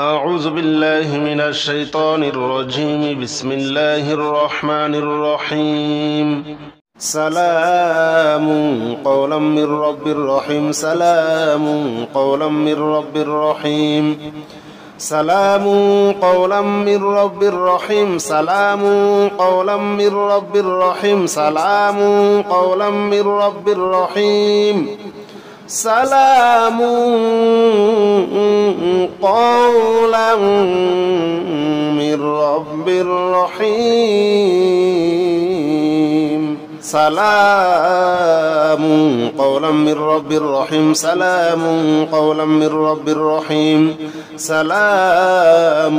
أعوذ بالله من الشيطان الرجيم. بسم الله الرحمن الرحيم. سلام قولا من رب رحيم. سلام قولا من رب رحيم. سلام قولا من رب رحيم. سلام قولا من رب رحيم. سلام قولا من رب رحيم. سلام قولا من رب رحيم سلام قولا من رب رحيم سلام قولا من رب رحيم سلام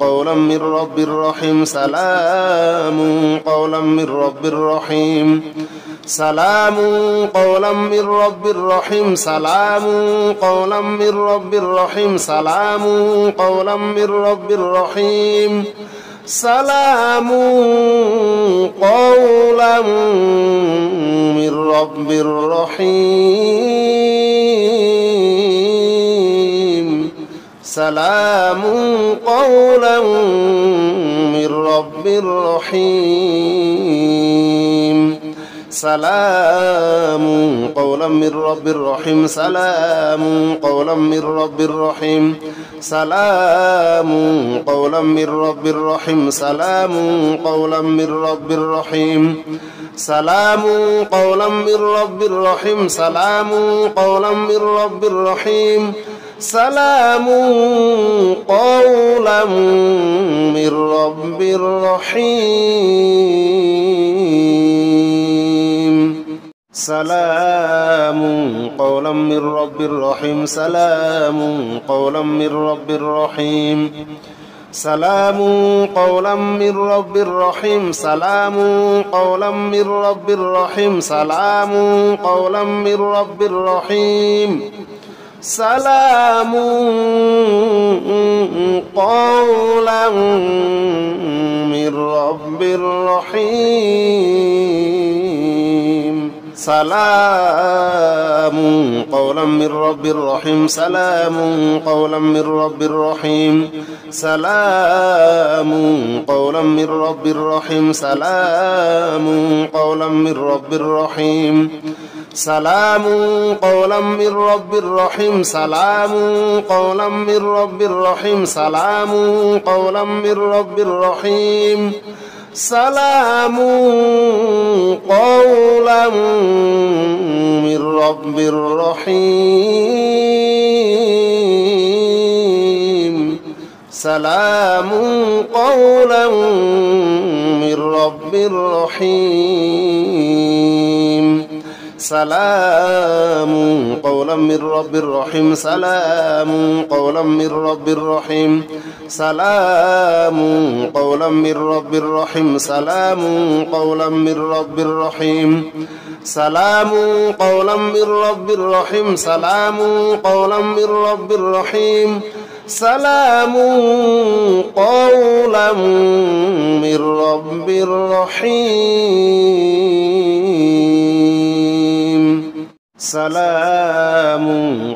قولا من رب رحيم سلام قولا من رب رحيم سلام قولا من رب رحيم سلام قولا من رب رحيم سلام قولا من رب رحيم. سلام قولا من رب رحيم. سلام قولا من رب رحيم. سلام. قولا من رب رحيم. سلام. قولا من رب رحيم. سلام. قولا من رب رحيم. سلام. قولا من رب رحيم. سلام. قولا من رب رحيم. سلام. قولا من رب رحيم. سلام. قولا من رب رحيم. سلام قولا من رب رحيم سلام قولا من رب رحيم. سلام قولا من رب رحيم سلام قولا من رب رحيم سلام قولا من رب رحيم. سلام قولا من رب رحيم. سلام. قولا من رب رحيم. سلام. قولا من رب رحيم. سلام. قولا من رب رحيم. سلام. قولا من رب رحيم. سلام. قولا من رب رحيم. سلام. قولا من رب رحيم. سلام. قولا من رب رحيم. سلام قولا من رب رحيم. سلام قولا من رب رحيم. سلام. قولا من رب رحيم. سلام. قولا من رب رحيم. سلام. قولا من رب رحيم. سلام. قولا من رب رحيم. سلام. قولا من رب رحيم. سلام. قولا من رب رحيم. سلام. قولا من رب رحيم. سلام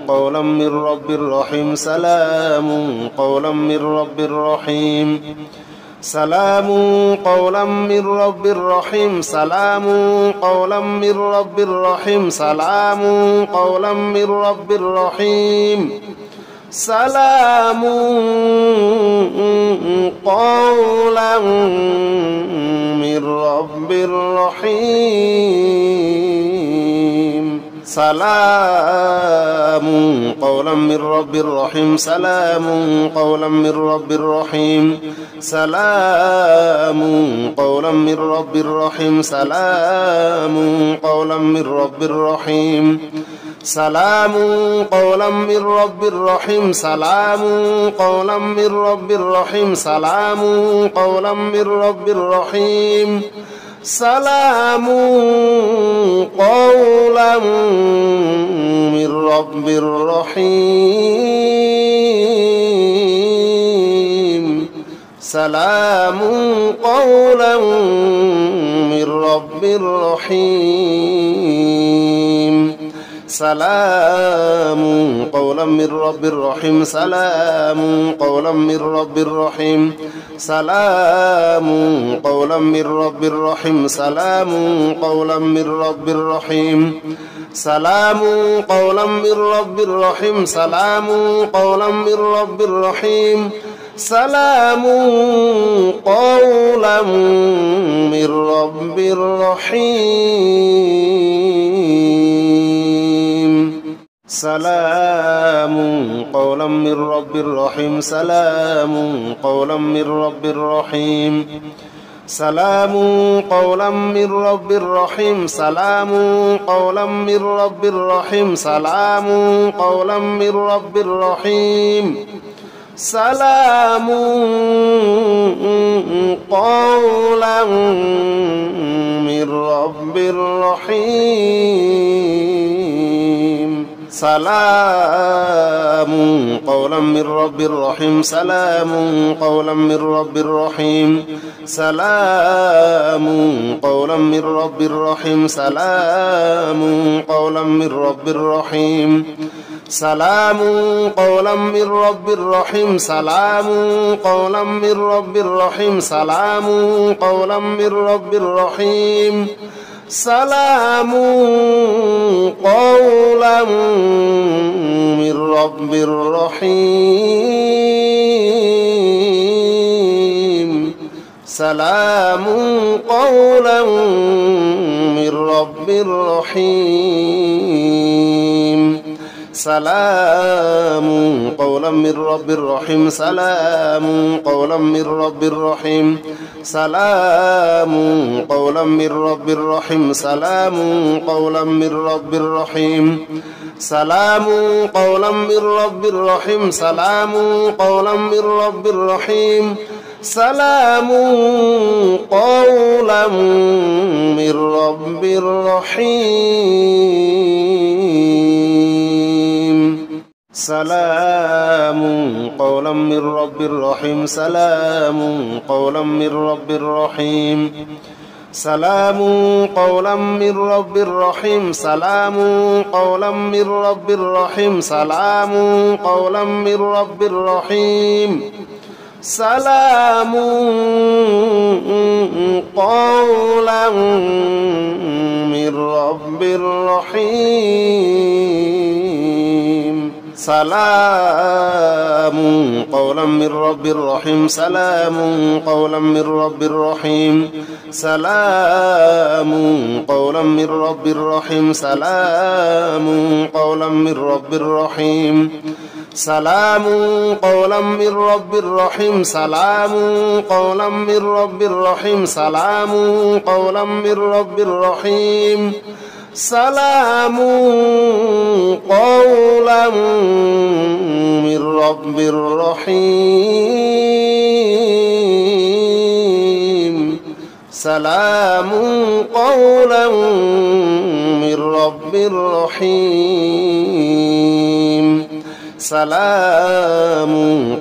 قولا من رب رحيم سلام قولا من رب رحيم. سلام قولا من رب رحيم سلام قولا من رب رحيم سلام قولا من رب رحيم. سلام قولا من رب رحيم. سلام قولا من رب رحيم سلام قولا من رب رحيم سلام قولا من رب رحيم سلام قولا من رب رحيم سلام قولا من رب رحيم سلام قولا من رب رحيم سلام قولا من رب رحيم. سلام قولا من رب رحيم. سلام قولا من رب رحيم. سلام قولا من رب رحيم سلام قولا من رب رحيم سلام قولا من رب رحيم سلام قولا من رب رحيم سلام قولا من رب رحيم سلام قولا من رب رحيم سلام قولا من رب رحيم. سلام. قولا من رب رحيم. سلام. قولا من رب رحيم. سلام. قولا من رب رحيم. سلام. قولا من رب رحيم. سلام. قولا من رب رحيم. سلام. قولا من رب رحيم. سلام. قولا من رب رحيم. سلام. قولا من رب رحيم. سلام. قولا من رب رحيم. سلام. قولا من رب رحيم. سلام. قولا من رب رحيم. سلام. قولا من رب رحيم. سلام. قولا من رب رحيم. سلام قولا من رب رحيم. سلام قولا من رب رحيم. سلام قولا من رب رحيم سلام قولا من رب رحيم سلام قولا من رب رحيم سلام قولا من رب رحيم سلام قولا من رب رحيم سلام قولا من رب رحيم سلام قولا من رب رحيم سلام من رب رحيم سلام قولا من رب رحيم. سلام قولا من رب رحيم سلام قولا من رب رحيم سلام قولا من رب رحيم. سلام قولا من رب رحيم. سلام قولا من رب رحيم سلام قولا من رب رحيم سلام قولا من رب رحيم سلام قولا من رب رحيم سلام قولا من رب رحيم سلام قولا من رب رحيم سلام قولا من رب رحيم. سلام قولا من رب رحيم. سلام قولا من رب رحيم. سلام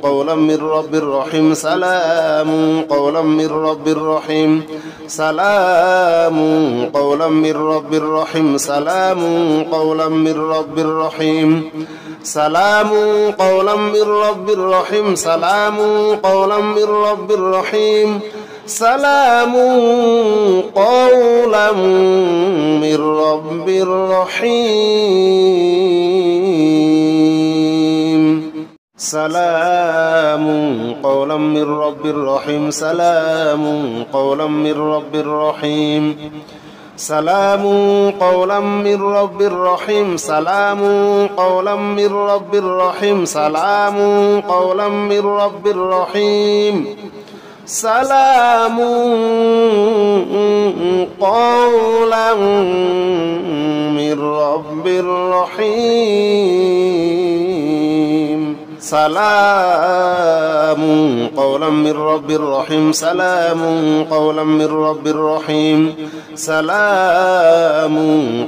قولا من رب رحيم سلام قولا من رب رحيم سلام قولا من رب رحيم سلام قولا من رب رحيم سلام قولا من رب رحيم سلام قولا من رب رحيم سلام قولا من رب رحيم. سلام قولا من رب رحيم سلام قولا من رب رحيم. سلام قولا من رب رحيم سلام قولا من رب رحيم سلام قولا من رب رحيم. سلام قولا من رب رحيم. سلام. قولا من رب رحيم سلام. قولا من رب رحيم سلام.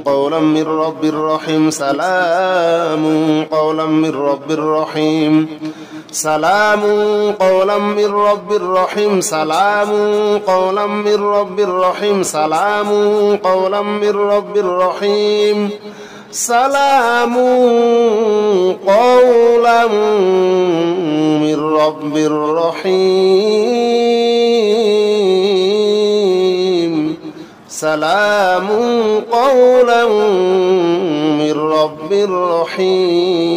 قولا من رب رحيم سلام. قولا من رب رحيم سلام. قولا من رب رحيم سلام. قولا من رب رحيم سلام. قولا من رب رحيم سلام قولا من رب رحيم. سلام قولا من رب رحيم.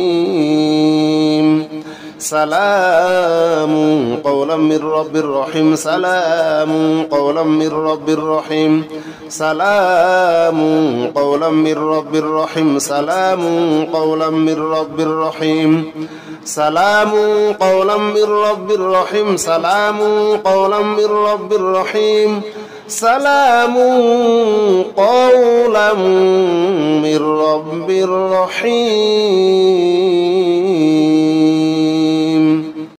سلام. قولا من رب رحيم. سلام. قولا من رب رحيم. سلام. قولا من رب رحيم. سلام. قولا من رب رحيم. سلام. قولا من رب رحيم. سلام. قولا من رب رحيم. سلام. قولا من رب رحيم.